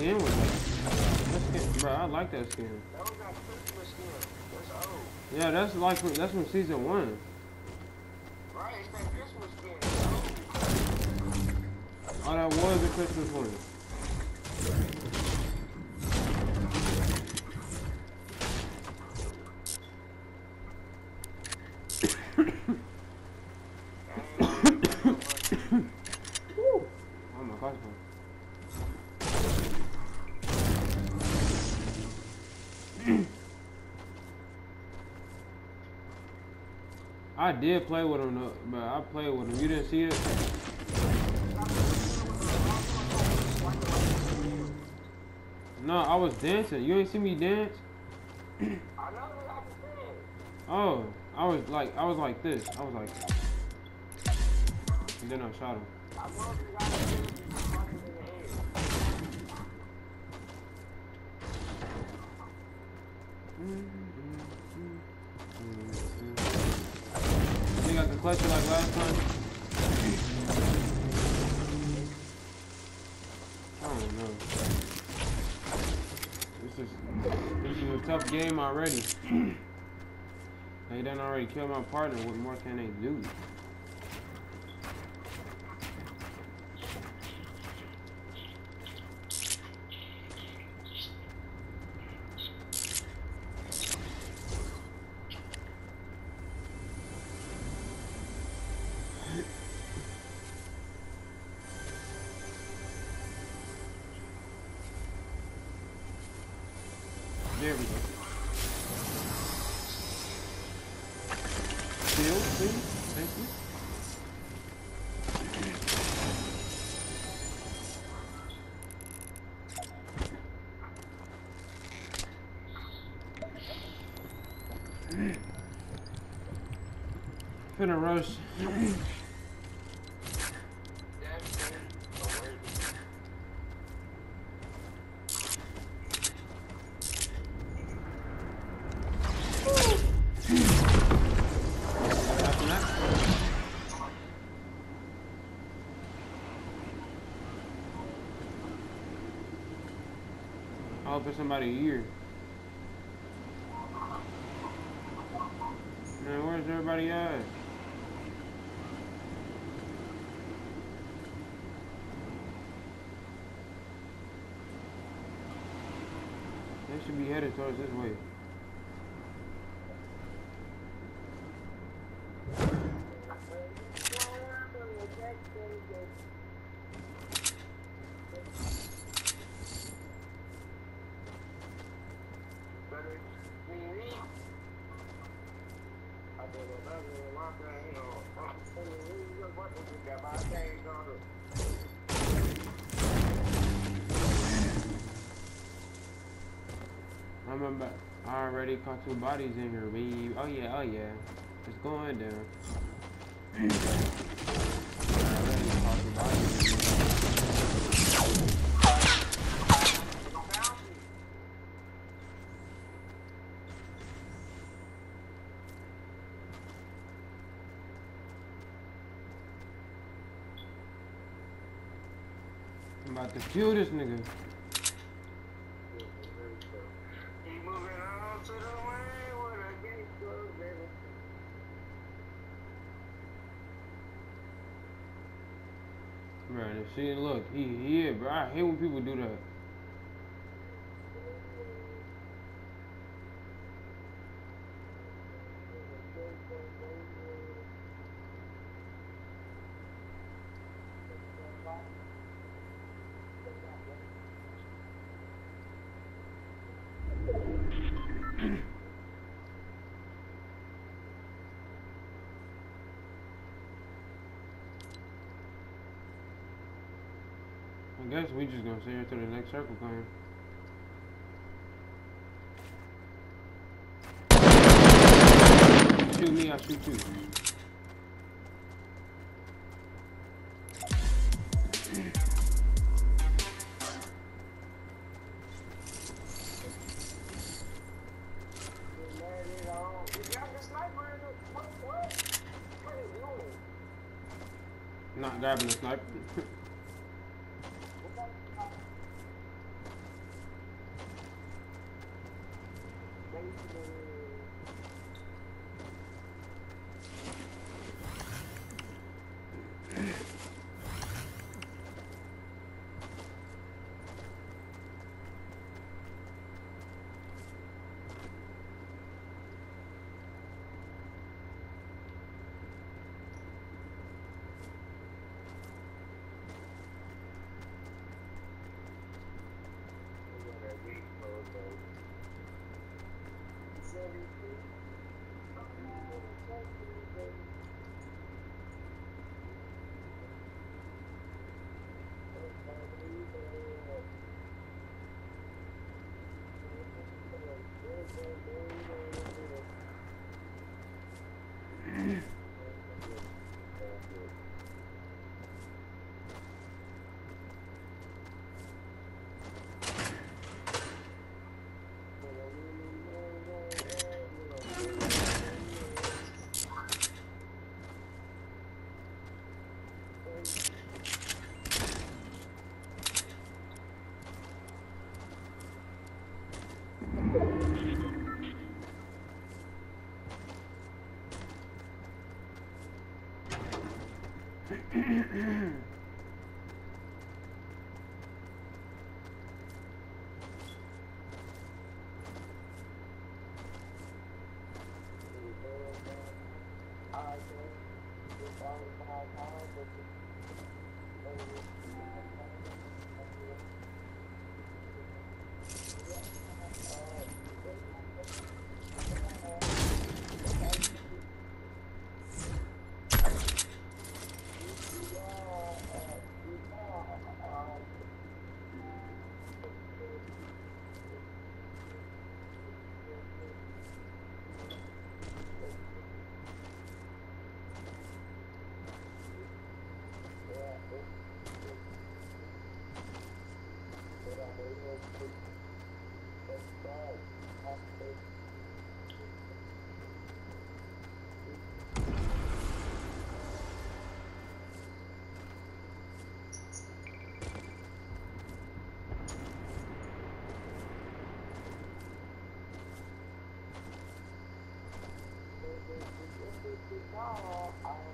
skin was that skin, bro, I like that skin. That Christmas skin. That's old. Yeah, that's like, that's from season one. Right, it's that Christmas skin. Oh, that was the Christmas one. Woo. Oh my gosh, bro. I did play with him, though, but I played with him. You didn't see it? No, I was dancing. You ain't see me dance? Oh, I was like, I was like this. I was like, and then I shot him. I love like last time? I don't know. This is this is a tough game already. they done already killed my partner. What more can they do? There we go. Shield, please. Thank you. Finna rush. It's somebody here. Man, where's everybody at? They should be headed towards this way. I remember I already caught two bodies in here, babe. Oh yeah, oh yeah. It's going down. I'm about to kill this nigga. Keep moving on to the way where the gate goes, baby. Bro, and see, look, he here, bro. I hate when people do that. Guess we just gonna sit here till the next circle comes. Shoot me, I shoot you. Not grabbing the sniper. Oh,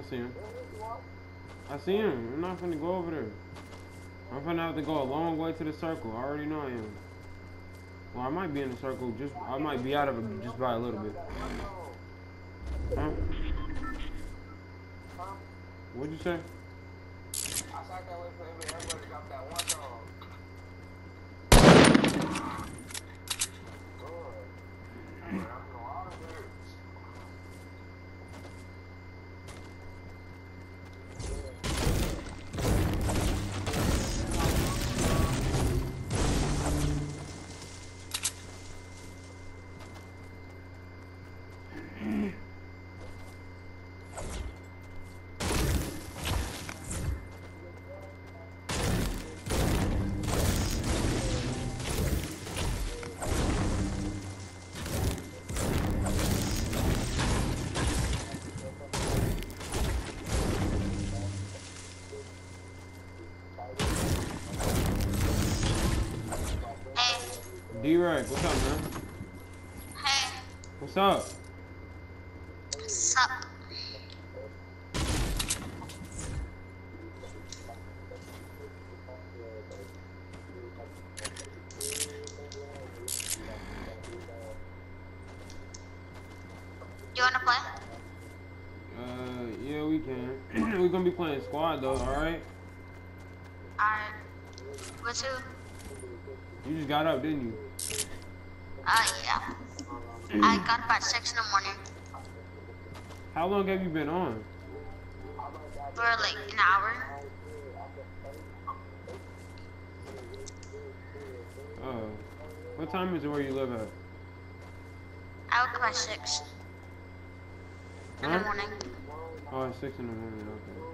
I see him. I see him. I'm not gonna go over there. I'm gonna have to go a long way to the circle. I already know I am. Well, I might be in the circle. Just I might be out of it just by a little bit. Huh? What'd you say? D-Rag, what's up, man? Hey, What's up? sup? You wanna play? Uh, yeah, we can. We're gonna be playing squad though, alright? Alright. With who? You just got up, didn't you? Uh, yeah. I got up at 6 in the morning. How long have you been on? For like an hour. Uh, what time is it where you live at? I woke up at 6. in the morning. Oh, it's six in the morning. Okay.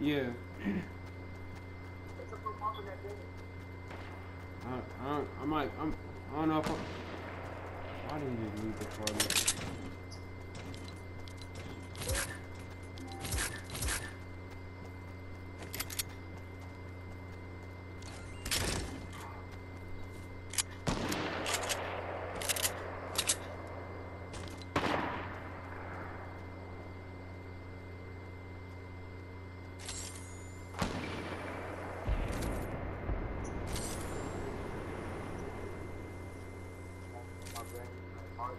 Yeah. I, I, I might, I'm, heart.